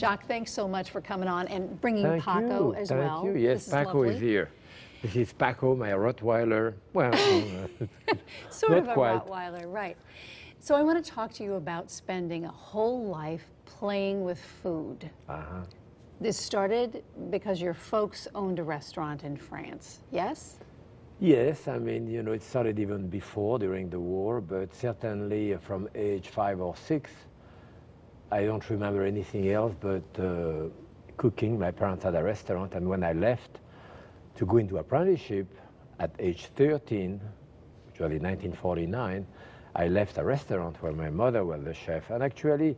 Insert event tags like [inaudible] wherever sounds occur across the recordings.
Jacques, thanks so much for coming on and bringing Thank Paco you. as Thank well. you. Yes, This Paco lovely. is here. This is Paco, my Rottweiler. Well, uh, [laughs] [laughs] Sort of a quite. Rottweiler, right. So I want to talk to you about spending a whole life playing with food. uh-huh. This started because your folks owned a restaurant in France, yes? Yes, I mean, you know, it started even before during the war, but certainly from age five or six, I don't remember anything else but uh, cooking. My parents had a restaurant, and when I left to go into apprenticeship at age 13, which was in 1949, I left a restaurant where my mother was the chef. And actually,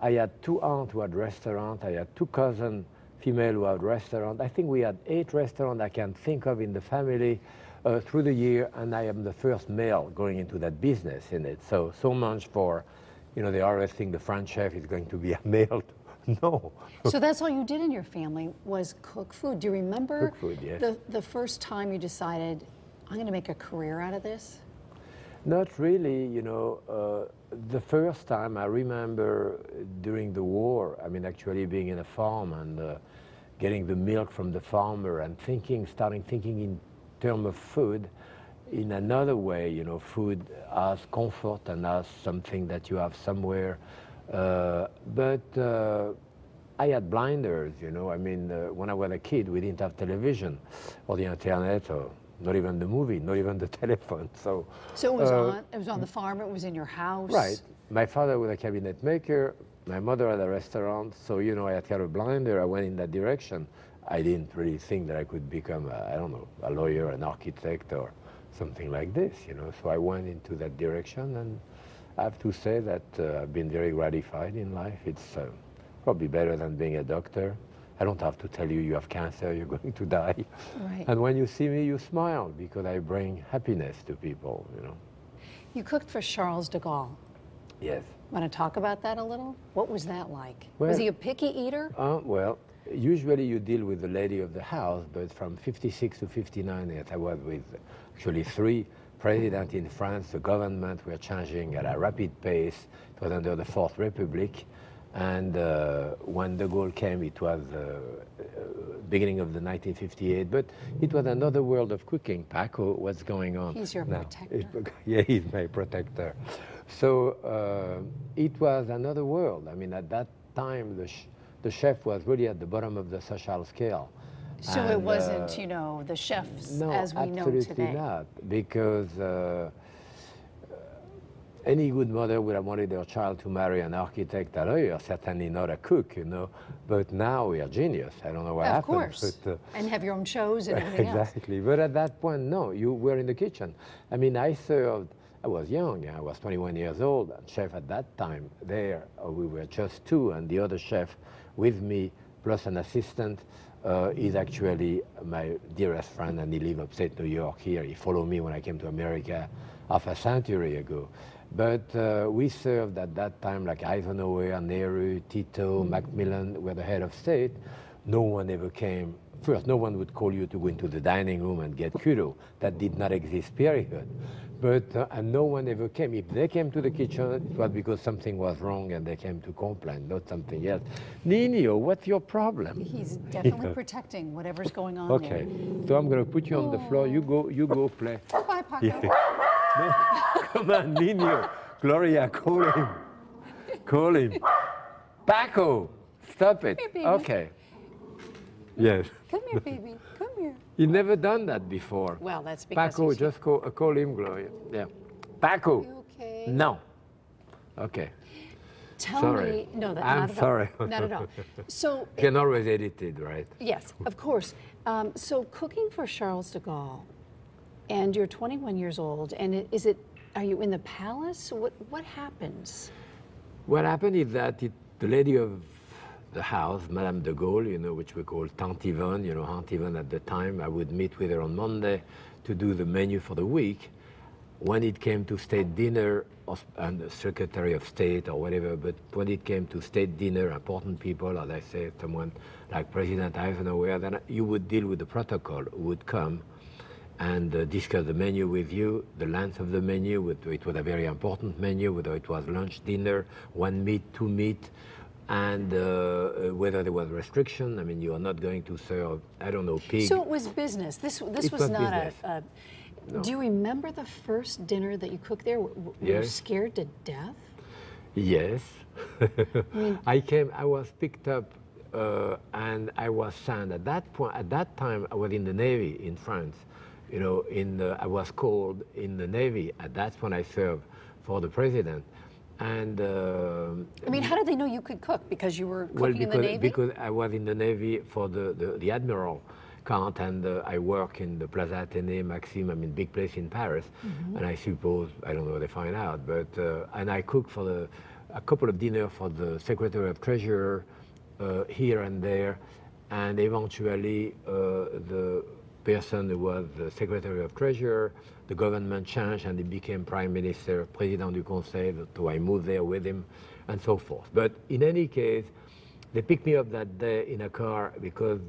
I had two aunts who had restaurant. I had two cousins, female who had restaurant. I think we had eight restaurants I can think of in the family uh, through the year, and I am the first male going into that business in it. So, so much for, you know, they always think the French chef is going to be a [laughs] male. [laughs] no. so that's all you did in your family was cook food. Do you remember food, yes. the, the first time you decided, I'm going to make a career out of this? Not really, you know. Uh, the first time I remember during the war, I mean, actually being in a farm and uh, getting the milk from the farmer and thinking, starting thinking in terms of food in another way, you know, food as comfort and as something that you have somewhere. Uh, but uh, I had blinders, you know. I mean, uh, when I was a kid, we didn't have television or the internet or not even the movie, not even the [laughs] telephone. So, So it was uh, on it was on the farm, it was in your house. Right. My father was a cabinet maker. My mother had a restaurant. So, you know, I had kind of blinder. I went in that direction. I didn't really think that I could become, I I don't know, a lawyer, an architect, or something like this, you know. So I went into that direction. And I have to say that uh, I've been very gratified in life. It's uh, probably better than being a doctor. I don't have to tell you you have cancer, [laughs] you're going to die. Right. And when you see me, you smile because I bring happiness to people, you know. You cooked for Charles de Gaulle. Yes. Want to talk about that a little? What was that like? Well- was he a picky eater? Uh, well, usually you deal with the lady of the house, but from 56 to 59, yes, I was with actually three presidents in France. The government were changing at a rapid pace. It was under the Fourth Republic. And uh, when de Gaulle came, it was uh, uh, beginning of the 1958, but it was another world of cooking. Paco, what's going on? He's your now? protector. [laughs] yeah, he's my protector. So uh, it was another world. I mean, at that time, the, the chef was really at the bottom of the social scale. So it wasn't, uh, you know, the chefs no, as we know today. absolutely not, because uh, any good mother would have wanted their child to marry an architect or lawyer, certainly not a cook, you know. But now we are genius. I don't know what Of happened. course. But, uh, and have your own shows and [laughs] everything else. exactly. But at that point, no, you were in the kitchen. I mean, I served, I was young, I was 21 years old, and chef at that time there, we were just two, and the other chef with me, plus an assistant, uh, is actually my dearest friend, and he lives upstate New York here. He followed me when I came to America half a century ago. But uh, we served at that time like Eisenhower, Nehru, Tito, Macmillan were the head of state. No one ever came. First, no one would call you to go into the dining room and get kudo. That did not exist, period. But uh, and no one ever came. If they came to the kitchen, it was because something was wrong and they came to complain, not something else. Nino, what's your problem? He's [laughs] definitely protecting whatever's going on Okay, so I'm going to put you on the floor. You go, you go play. Bye, Paco. No, [laughs] come on, Nino. Gloria, call him. Call him. Paco, stop it. Here, baby. Okay. Yes. Come here, baby. Come here. You've never done that before. Well, that's because Paco, he's just call, uh, call him, Gloria. Yeah. Paco. You okay? No. Okay. Tell Sorry. me. No, that, I'm not at sorry. all. Not at all. [laughs] So, You can always edit it, right? yes, of course. Um, so, cooking for Charles de Gaulle, and you're 21 years old, and it, is it? Are you in the palace? What What happens? What happened is that it, the lady of the house, Madame de Gaulle, you know, which we call Tante Yvonne, you know, Aunt Yvonne at the time, I would meet with her on Monday to do the menu for the week. When it came to state dinner, and the Secretary of State or whatever, but when it came to state dinner, important people, as I say, someone like President Eisenhower, then you would deal with the protocol, would come and uh, discuss the menu with you, the length of the menu. It was a very important menu, whether it was lunch, dinner, one meat, two meat, and uh, whether there was restriction. I mean, you are not going to serve, I don't know, pig. So it was business. This this was, was not a. a Do you remember the first dinner that you cooked there? Were you Yes. scared to death? Yes. [laughs] I came, I was picked up uh, and I was sent at that point, at that time I was in the Navy in France. You know, in the, I was called in the Navy. At that point I served for the president. And um I mean, how did they know you could cook? Because you were cooking well, in the Navy? because I was in the Navy for the, the, the Admiral count, and uh, I work in the Plaza Athénée, Maxime, I mean, big place in Paris. Mm-hmm. And I suppose, I don't know, what they find out, but, uh, and I cook for the, a couple of dinner for the Secretary of Treasury uh, here and there, and eventually uh, the person who was the Secretary of Treasury, the government changed and he became Prime Minister, President du Conseil, so I moved there with him, and so forth. But in any case, they picked me up that day in a car because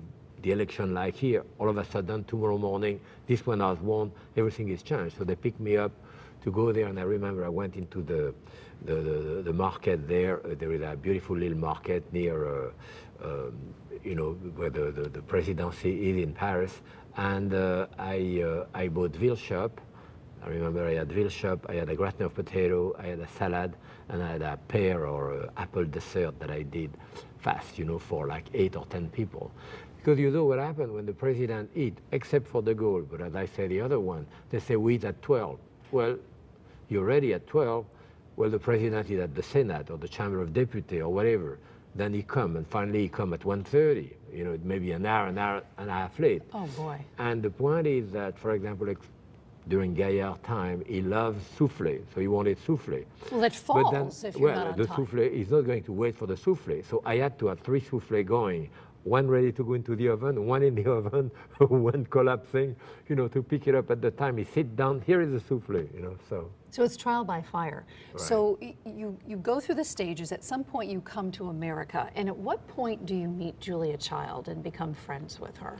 the election, like here, all of a sudden, tomorrow morning, this one has won, everything is changed. So they picked me up to go there, and I remember I went into the the, the, the market there. Uh, there is a beautiful little market near, uh, um, you know, where the, the, the presidency is in Paris, and uh, I uh, I bought veal shop. I remember I had veal shop, I had a gratin of potato, I had a salad, and I had a pear or uh, apple dessert that I did fast, you know, for like eight or ten people. Because you know what happened when the president eat, except for the Gaulle, but as I say the other one, they say we eat at 12. Well, you're ready at 12. Well, the president is at the Senate or the Chamber of Deputies or whatever. Then he come, and finally he come at 1.30. You know, maybe an hour, an hour and a half late. oh boy. And the point is that, for example, like during Gaillard time, he loves souffle, so he wanted souffle. Well, it But then, falls if you're well, not on the time. souffle is not going to wait for the souffle. So I had to have three souffle going, one ready to go into the oven, [laughs] one in the oven, [laughs] one collapsing, you know, to pick it up at the time. He sit down, here is a souffle, you know, so. So it's trial by fire. So you, you go through the stages. At some point, you come to America. And at what point do you meet Julia Child and become friends with her?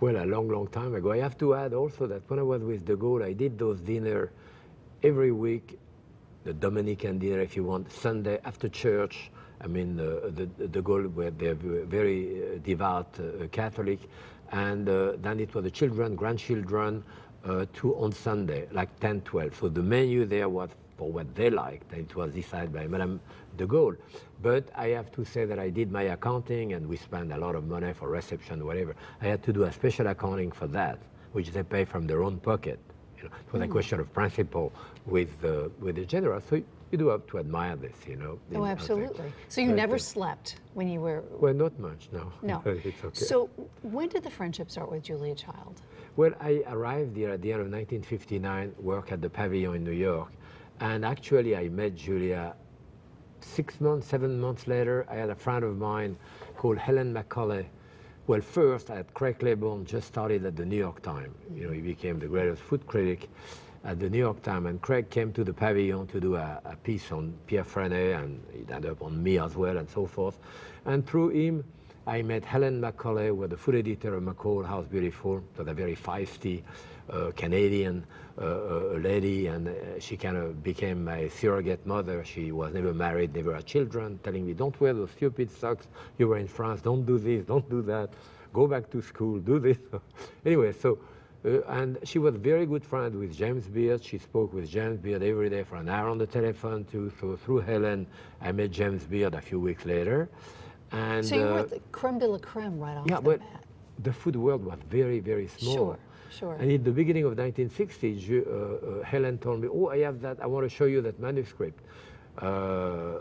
Well, a long, long time ago. I have to add also that when I was with De Gaulle, I did those dinner every week, the Dominican dinner, if you want, Sunday after church. I mean, uh, the, De Gaulle were they're very uh, devout uh, Catholic, and uh, then it was the children, grandchildren, uh, two on Sunday, like 10, 12. So the menu there was for what they liked, and it was decided by Madame de Gaulle. But I have to say that I did my accounting, and we spent a lot of money for reception, whatever. I had to do a special accounting for that, which they pay from their own pocket. You know, it was a question of principle with the with the general. So you do have to admire this, you know. Oh, in- I think. absolutely. So you But, never uh, slept when you were. Well, not much, no. [laughs] No. it's okay. So when did the friendship start with Julia Child? Well, I arrived here at the end of 1959, work at the Pavilion in New York, and actually I met Julia six months, seven months later. I had a friend of mine called Helen McCully. Well, first I had Craig Claiborne just started at the New York Times. You know, he became the greatest food critic at the New York Times, and Craig came to the Pavilion to do a, a piece on Pierre Franey, and it ended up on me as well, and so forth. And through him, I met Helen McCully, who was the food editor of McCall House Beautiful, so a very feisty uh, Canadian uh, uh, lady, and uh, she kind of became my surrogate mother. She was never married, never had children, telling me, don't wear those stupid socks. You were in France, don't do this, don't do that. Go back to school, do this. [laughs] anyway, so, and she was very good friend with James Beard. She spoke with James Beard every day for an hour on the telephone too. So through Helen, I met James Beard a few weeks later. And So you were uh, at the creme de la creme right off yeah, the but bat. the food world was very, very small. Sure, sure. And in the beginning of 1960, Ju- uh, uh, Helen told me, "Oh, I have that. I want to show you that manuscript. Uh,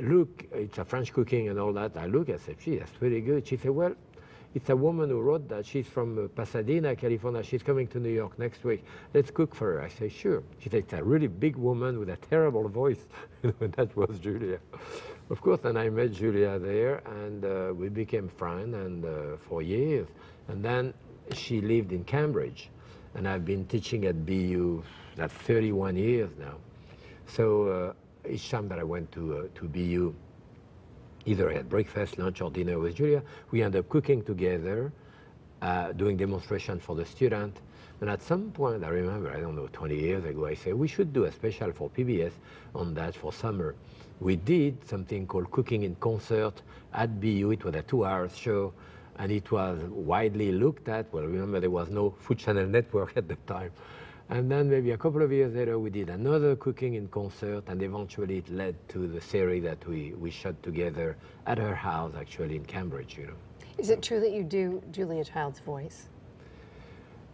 look, it's a French cooking and all that." I look. I said, "Gee, that's pretty good." She said, "Well." It's a woman who wrote that. She's from uh, Pasadena, California. She's coming to New York next week. Let's cook for her. I say, sure. She said, it's a really big woman with a terrible voice. [laughs] that was Julia. Of course, and I met Julia there, and uh, we became friends and uh, for years. And then she lived in Cambridge, and I've been teaching at BU that's 31 years now. So uh, each time that I went to uh, to BU, either had breakfast, lunch, or dinner with Julia, we end up cooking together, uh, doing demonstration for the student. And at some point, I remember, I don't know, 20 years ago, I said, we should do a special for PBS on that for summer. We did something called Cooking in Concert at BU. It was a two-hour show, and it was widely looked at. Well, remember, there was no Food Channel network [laughs] at the time. And then maybe a couple of years later, we did another cooking in concert, and eventually it led to the series that we, we shot together at her house, actually, in Cambridge, you know. Is it true that you do Julia Child's voice?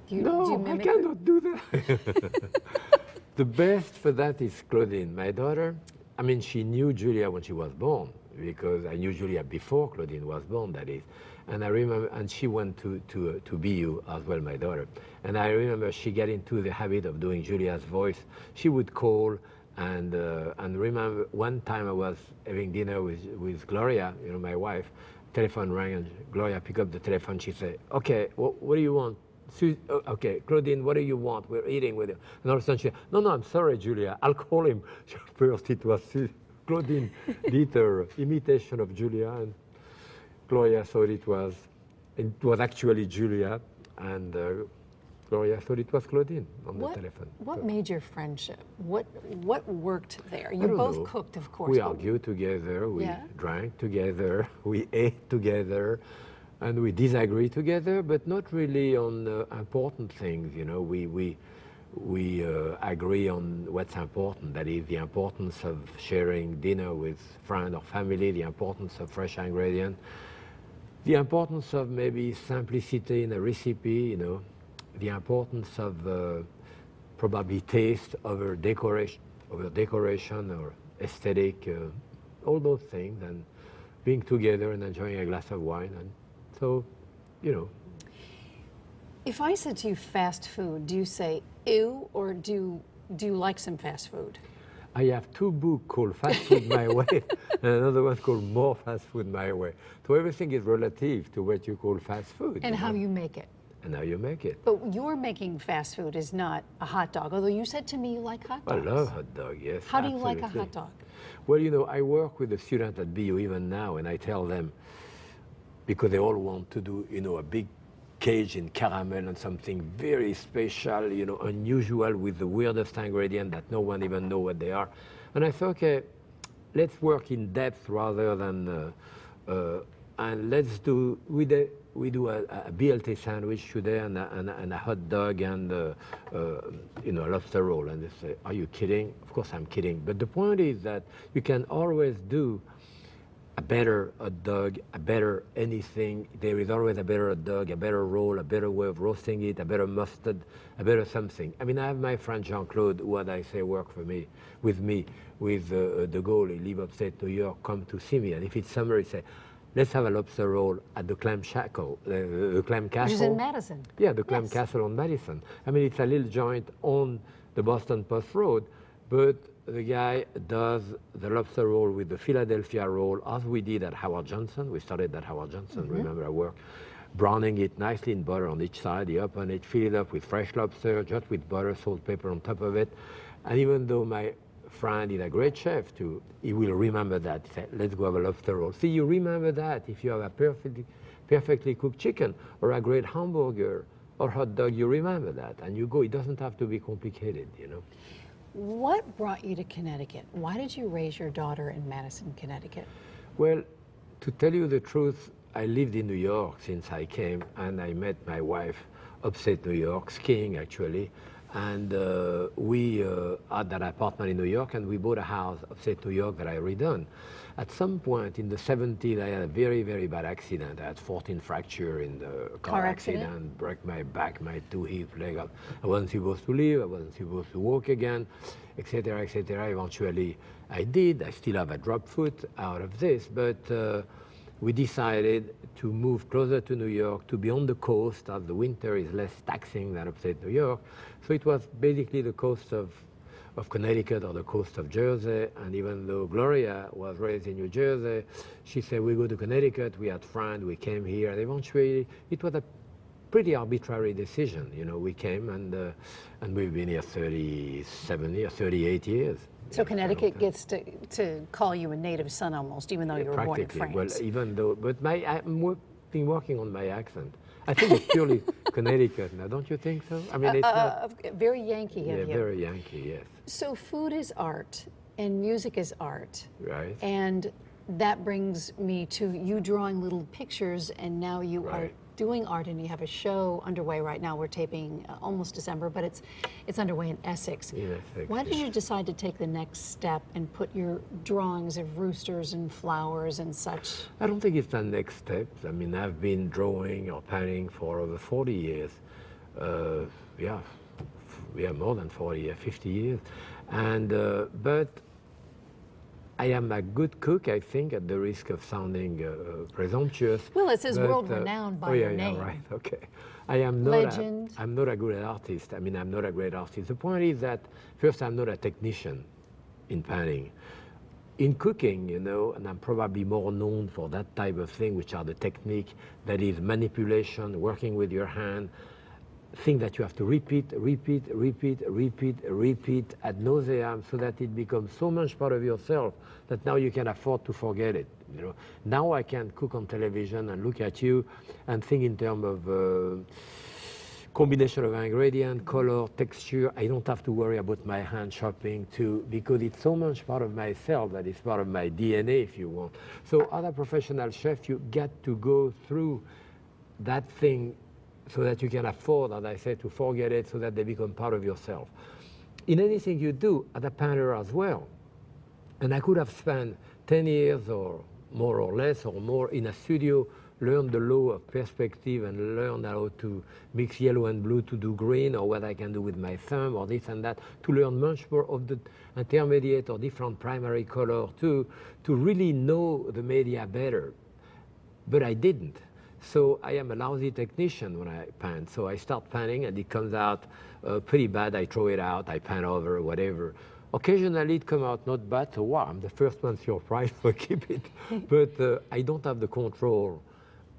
Do you, no, do you I cannot do that. [laughs] the best for that is Claudine, my daughter. I mean, she knew Julia when she was born, because I knew Julia before Claudine was born, that is. And I remember, and she went to, to, to BU as well, my daughter. And I remember she got into the habit of doing Julia's voice. She would call, and, uh, and remember one time I was having dinner with, with Gloria, you know, my wife. Telephone rang, and Gloria picked up the telephone. She said, okay, what, what do you want? Oh, okay, Claudine, what do you want? We're eating with you. And all of a sudden she said, no, no, I'm sorry, Julia. I'll call him. [laughs] First it was Claudine did her imitation of Julia, and Gloria thought it was, it was actually Julia, and uh, Gloria thought it was Claudine on what, the telephone. What made your friendship? What what worked there? You both know. cooked, of course. We argued together, we yeah. drank together, [laughs] we ate together, and we disagree together, but not really on uh, important things. You know, we we we uh, agree on what's important. That is the importance of sharing dinner with friends or family, the importance of fresh ingredient the importance of maybe simplicity in a recipe, you know, the importance of uh, probably taste over decoration, over decoration or aesthetic, uh, all those things, and being together and enjoying a glass of wine, and so, you know. If I said to you fast food, do you say ew, or do do you like some fast food? I have two books called Fast Food My [laughs] Way and another one called More Fast Food My Way. So everything is relative to what you call fast food. And you how know? you make it. And how you make it. But your making fast food is not a hot dog, although you said to me you like hot dogs. I love hot dog, yes. How absolutely. do you like a hot dog? Well, you know, I work with the students at BU even now, and I tell them, because they all want to do, you know, a big cage in caramel and something very special, you know, unusual with the weirdest ingredient that no one even know what they are. And I thought, okay, let's work in depth rather than, uh, uh, and let's do, we, de, we do a, a, BLT sandwich today and a, and a, and a hot dog and, uh, uh, you know, a lobster roll. And they say, are you kidding? Of course I'm kidding. But the point is that you can always do a better hot dog, a better anything. There is always a better dog, a better roll, a better way of roasting it, a better mustard, a better something. I mean, I have my friend Jean-Claude, who as I say work for me, with me, with uh, De Gaulle, he live upstate New York, come to see me. And if it's summer, he say, let's have a lobster roll at the Clam Shackle, uh, the Clam Castle. Which is in Madison. Yeah, the Clam yes. Castle on Madison. I mean, it's a little joint on the Boston Post Road, but the guy does the lobster roll with the Philadelphia roll, as we did at Howard Johnson. We started at Howard Johnson, mm -hmm. remember our work. Browning it nicely in butter on each side, the open it, fill it up with fresh lobster, just with butter, salt, pepper on top of it. And even though my friend is a great chef too, he will remember that. He said, let's go have a lobster roll. See, you remember that if you have a perfectly, perfectly cooked chicken or a great hamburger or hot dog, you remember that. And you go, it doesn't have to be complicated, you know. What brought you to Connecticut? Why did you raise your daughter in Madison, Connecticut? Well, to tell you the truth, I lived in New York since I came, and I met my wife upstate New York, skiing actually. And uh, we uh, had that apartment in New York, and we bought a house upstate New York that I redone. At some point in the 70s, I had a very, very bad accident. I had 14 fracture in the car, car accident, accident, broke my back, my two hip, leg up. I wasn't supposed to live, I wasn't supposed to walk again, etc., etc. Eventually, I did. I still have a drop foot out of this, but uh, we decided to move closer to New York, to be on the coast, as the winter is less taxing than upstate New York. So it was basically the coast of, of Connecticut or the coast of Jersey. And even though Gloria was raised in New Jersey, she said, we go to Connecticut, we had friends, we came here. And eventually, it was a pretty arbitrary decision. You know, we came and, uh, and we've been here 37 years, 38 years. So Connecticut gets to, to call you a native son almost, even though you were born in France. Well, even though, but my, I've been working on my accent. I think it's purely [laughs] Connecticut now, don't you think so? I mean, it's not. Uh, very Yankee Yeah, of you. very Yankee, yes. So food is art and music is art. Right. And that brings me to you drawing little pictures and now you are Right. Doing art and you have a show underway right now. We're taping uh, almost December, but it's it's underway in Essex. Essex, Why did you decide to take the next step and put your drawings of roosters and flowers and such? I don't think it's the next step. I mean, I've been drawing or painting for over 40 years. Uh, yeah, f- yeah, more than 40 years, 50 years. And, uh, but I am a good cook, I think, at the risk of sounding uh, presumptuous. Well, it says but, uh, world-renowned by oh, yeah, your yeah, name. right, [laughs] okay. I am not Legend. A, I'm not a good artist. I mean, I'm not a great artist. The point is that, first, I'm not a technician in panning. in cooking, you know, and I'm probably more known for that type of thing, which are the technique that is manipulation, working with your hand, thing that you have to repeat, repeat, repeat, repeat, repeat ad nauseam, so that it becomes so much part of yourself that now you can afford to forget it. You know, now I can cook on television and look at you and think in terms of. Uh, combination of ingredient, color, texture. I don't have to worry about my hand shopping too, because it's so much part of myself that it's part of my DNA, if you want. So, other professional chefs, you get to go through that thing so that you can afford, as I said, to forget it, so that they become part of yourself. In anything you do, as a painter as well. And I could have spent 10 years or more or less or more in a studio, learn the law of perspective and learn how to mix yellow and blue to do green or what I can do with my thumb or this and that, to learn much more of the intermediate or different primary color too, to really know the media better. But I didn't. So I am a lousy technician when I pan. So I start panning and it comes out uh, pretty bad. I throw it out, I pan over, whatever. Occasionally it comes out not bad, so wow, I'm the first one surprised, [laughs] so I keep it. [laughs] but uh, I don't have the control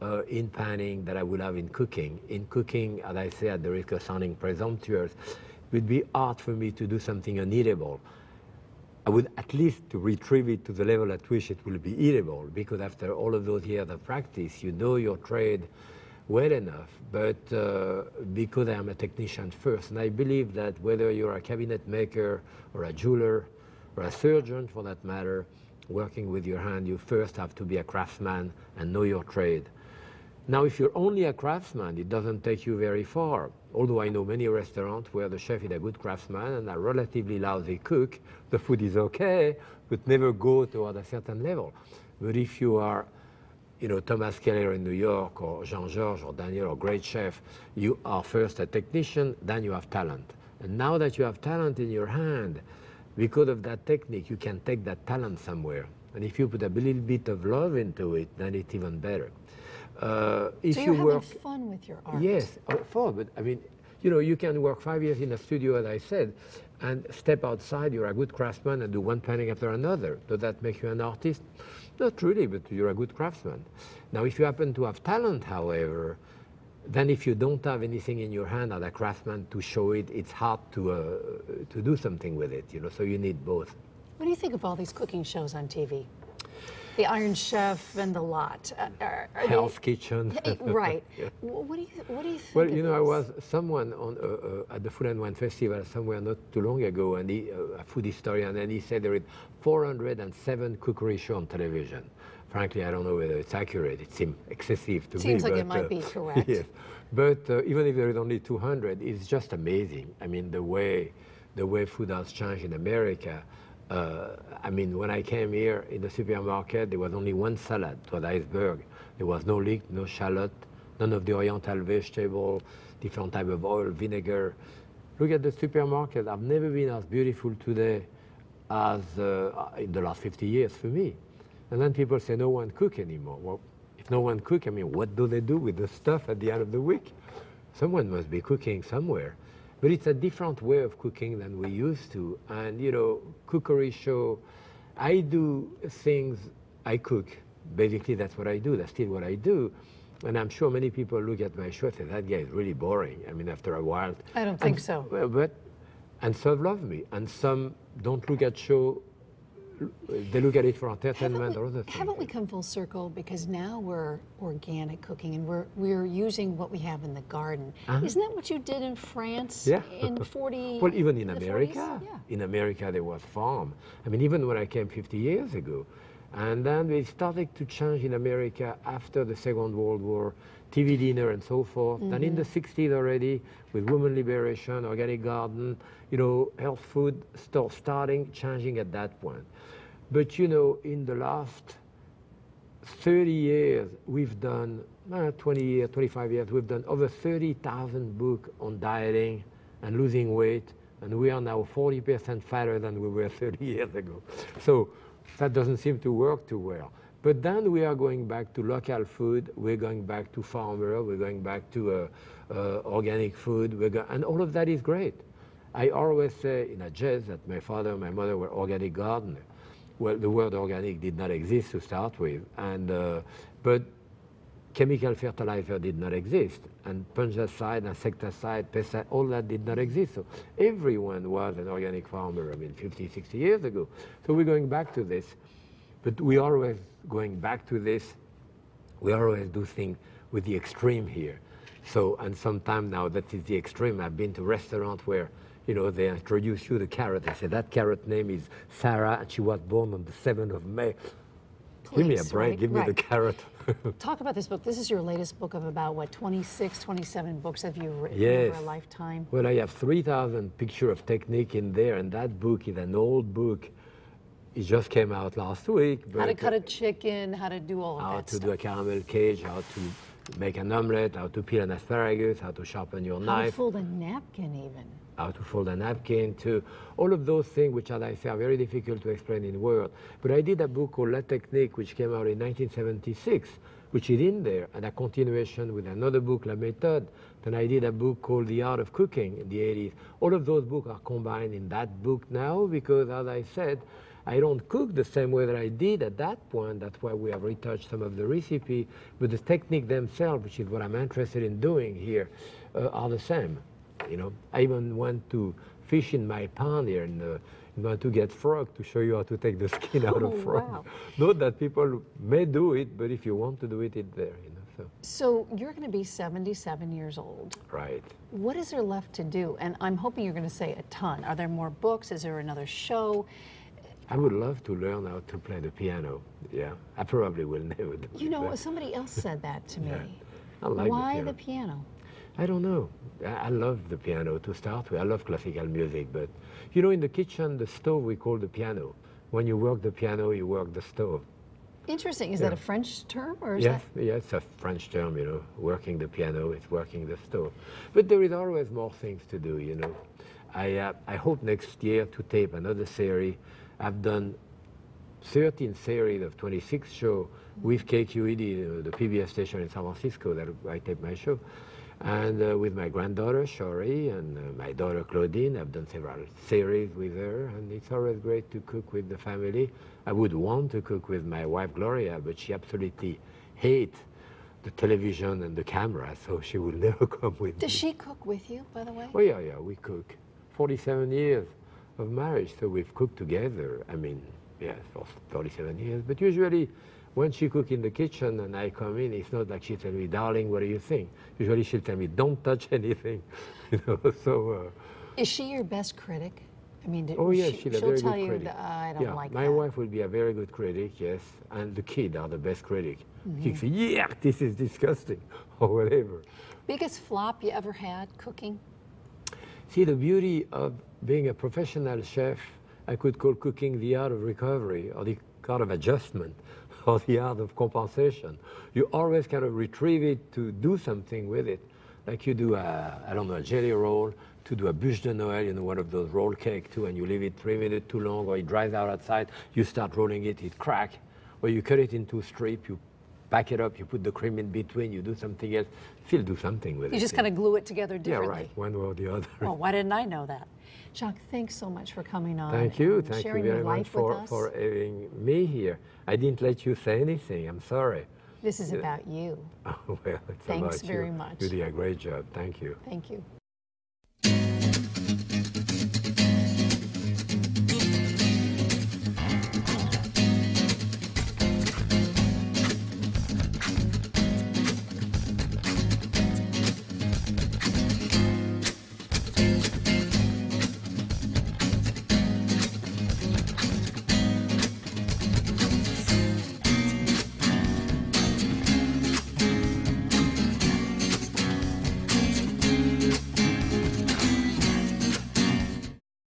uh, in panning that I would have in cooking. In cooking, as I say, at the risk of sounding presumptuous, it would be hard for me to do something uneatable. I would at least to retrieve it to the level at which it will be eatable, because after all of those years of practice, you know your trade well enough. But uh, because I am a technician first, and I believe that whether you're a cabinet maker or a jeweler or a surgeon for that matter, working with your hand, you first have to be a craftsman and know your trade. Now, if you're only a craftsman, it doesn't take you very far. Although I know many restaurants where the chef is a good craftsman and a relatively lousy cook, the food is okay, but never go toward a certain level. But if you are, you know, Thomas Keller in New York or Jean-Georges or Daniel or great chef, you are first a technician, then you have talent. And now that you have talent in your hand, because of that technique, you can take that talent somewhere. And if you put a little bit of love into it, then it's even better. Uh, if So you you're having work, fun with your art. Yes, uh, for, but I mean, you know, you can work five years in a studio, as I said, and step outside, you're a good craftsman and do one painting after another. Does that make you an artist? Not really, but you're a good craftsman. Now, if you happen to have talent, however, then if you don't have anything in your hand as a craftsman to show it, it's hard to, uh, to do something with it, you know, so you need both. What do you think of all these cooking shows on TV? The Iron Chef and the lot. Uh, are, are they- Kitchen. [laughs] Right. [laughs] Yeah. What do you What do you think? Well, you know, I was someone on uh, uh, at the Food and Wine Festival somewhere not too long ago, and he, uh, a food historian, and he said there is 407 cookery shows on television. Frankly, I don't know whether it's accurate. It seems excessive to me. Seems like it might uh, be [laughs] correct. yes, but uh, even if there is only 200, it's just amazing. I mean, the way the way food has changed in America. Uh, I mean, when I came here in the supermarket, there was only one salad, it was iceberg. There was no leek, no shallot, none of the oriental vegetable, different type of oil, vinegar. Look at the supermarket. I've never been as beautiful today as uh, in the last 50 years for me. And then people say no one cook anymore. Well, if no one cook, I mean, what do they do with the stuff at the end of the week? Someone must be cooking somewhere. But it's a different way of cooking than we used to. And, you know, cookery show, I do things, I cook. Basically, that's what I do. That's still what I do. And I'm sure many people look at my show and say, that guy is really boring. I mean, after a while. I don't think And- so. Well, but, and some love me. And some don't look at show they look at it for Haven't entertainment or we, other things. haven't we come full circle? Because now we're organic cooking and we're we're using what we have in the garden. Uh-huh. Isn't that what you did in France. Yeah. in 40? [laughs] Well, even in 40s? America, Yeah. in America there was farm. I mean, even when I came 50 years ago, and then we started to change in America after the Second World War, TV dinner and so forth. And in the Mm-hmm. 60s already, with women liberation, organic garden, you know, health food start starting changing at that point. But you know, in the last 30 years, we've done, uh, 20 years, 25 years, we've done over 30,000 books on dieting and losing weight, and we are now 40% fatter than we were [laughs] 30 years ago. So that doesn't seem to work too well. But then we are going back to local food, we're going back to farmer, we're going back to uh, uh, organic food, and all of that is great. I always say in a jazz that my father and my mother were organic gardeners. Well, the word organic did not exist to start with, and uh, but chemical fertilizer did not exist, and fungicide, insecticide, pesticide, all that did not exist. So everyone was an organic farmer, I mean, 50, 60 years ago. So we're going back to this, but we always going back to this. We always do things with the extreme here. So, and sometimes now that is the extreme. I've been to restaurants where, you know, they introduce you the carrot. They say that carrot name is Sarah, and she was born on the 7th of May. Give me a break. right, Give me the carrot. [laughs] Talk about this book. This is your latest book of about what 26, 27 books have you written Yes. over a lifetime? Well, I have 3,000 pictures of technique in there, and that book is an old book. It just came out last week. How to cut a chicken, how to do all of how that to stuff. do a caramel cage, how to make an omelette, how to peel an asparagus, how to sharpen your knife. how to fold a napkin even. how to fold a napkin, to all of those things, which, as I say, are very difficult to explain in words. But I did a book called La Technique, which came out in 1976, which is in there, and a continuation with another book, La Méthode. Then I did a book called The Art of Cooking in the 80s. All of those books are combined in that book now because, as I said, I don't cook the same way that I did at that point. That's why we have retouched some of the recipe. But the technique themselves, which is what I'm interested in doing here, uh, are the same. You know, I even went to fish in my pond here and uh, went to get frog to show you how to take the skin out Oh, of frog. wow. [laughs] Not that people may do it, but if you want to do it, it's there. You know, so So you're going to be 77 years old. right. What is there left to do? And I'm hoping you're going to say a ton. Are there more books? Is there another show? I would love to learn how to play the piano. Yeah, I probably will never do You know, but somebody else said that to me. [laughs] Yeah. I like the Why piano. the piano? I don't know. I I love the piano to start with. I love classical music, but you know, in the kitchen, the stove we call the piano. When you work the piano, you work the stove. Interesting. Is that a French term or is Yes, that? yeah, it's a French term, you know, working the piano, it's working the stove. But there is always more things to do, you know. I, uh, I hope next year to tape another series. I've done 13 series of 26 shows with KQED, uh, the PBS station in San Francisco that I tape my show. And uh, with my granddaughter, Shorey, and uh, my daughter, Claudine, I've done several series with her, and it's always great to cook with the family. I would want to cook with my wife, Gloria, but she absolutely hates the television and the camera, so she will [laughs] never come with Does me. she cook with you, by the way? Oh, yeah, yeah, we cook. 47 years of marriage, so we've cooked together. I mean, yes, for 37 years. But usually, when she cook in the kitchen and I come in, it's not like she tell me, darling, what do you think? Usually she'll tell me, don't touch anything. [laughs] You know, so, uh, Is she your best critic? I mean, did, oh, yes, she, she's a very tell good you, critic. that, I don't yeah, like my that. wife would be a very good critic, yes, and the kids are the best critic. Mm-hmm. Say, yeah, this is disgusting, [laughs] or whatever. Biggest flop you ever had cooking? See, the beauty of being a professional chef, I could call cooking the art of recovery or the art of adjustment [laughs] or the art of compensation. You always kind of retrieve it to do something with it. Like you do, a, I don't know, a jelly roll, to do a bûche de Noël, you know, one of those roll cake too, and you leave it three minutes too long or it dries out outside, you start rolling it, it crack. Or you cut it into strip, you pack it up, you put the cream in between, you do something else, still do something with it. You just eh? kind of glue it together differently. Yeah, differently. right, one way or the other. Oh, why didn't I know that? Jacques, thanks so much for coming on. Thank you. and Thank you sharing very your much life for, with us. for having me here. I didn't let you say anything. I'm sorry. This is uh, about you. [laughs] well, it's Thanks about very you. much. You did a great job. Thank you. Thank you.